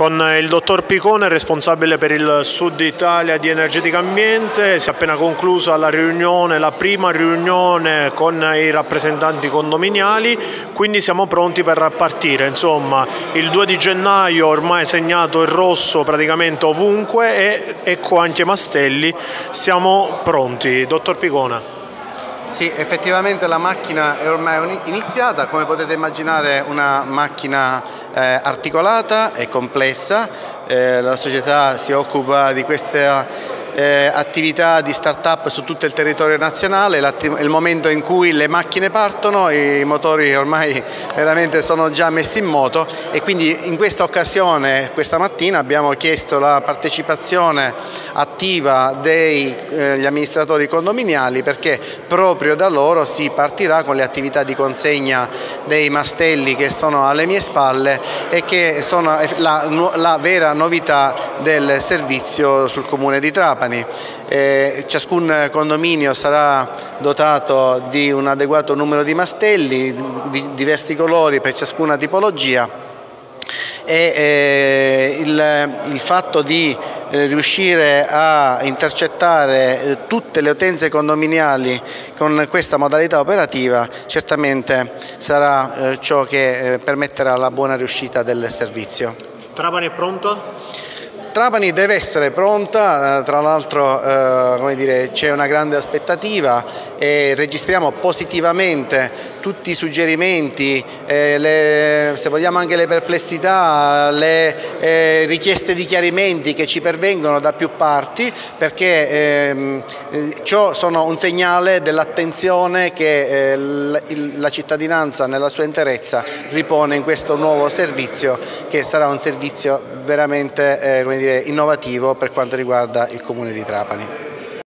con il dottor Picone, responsabile per il Sud Italia di Energetica Ambiente. Si è appena conclusa la riunione, la prima riunione con i rappresentanti condominiali, quindi siamo pronti per partire. Insomma, il 2 di gennaio ormai è segnato il rosso praticamente ovunque e ecco anche Mastelli, siamo pronti. Dottor Picone. Sì, effettivamente la macchina è ormai iniziata, come potete immaginare una macchina eh, articolata e complessa, eh, la società si occupa di questa eh, attività di start-up su tutto il territorio nazionale, il momento in cui le macchine partono, i motori ormai veramente sono già messi in moto e quindi in questa occasione, questa mattina, abbiamo chiesto la partecipazione attiva degli eh, amministratori condominiali perché proprio da loro si partirà con le attività di consegna dei mastelli che sono alle mie spalle e che sono la, la vera novità del servizio sul comune di Trapani. Trapani. Eh, ciascun condominio sarà dotato di un adeguato numero di mastelli di diversi colori per ciascuna tipologia e eh, il, il, fatto di eh, riuscire a intercettare eh, tutte le utenze condominiali con questa modalità operativa certamente sarà eh, ciò che permetterà la buona riuscita del servizio. Trapani è pronto? Trapani deve essere pronta, eh, tra l'altro eh, c'è una grande aspettativa e registriamo positivamente tutti i suggerimenti, eh, le, se vogliamo anche le perplessità, le eh, richieste di chiarimenti che ci pervengono da più parti perché ehm, eh, ciò sono un segnale dell'attenzione che la, la cittadinanza nella sua interezza ripone in questo nuovo servizio che sarà un servizio veramente dire, innovativo per quanto riguarda il Comune di Trapani.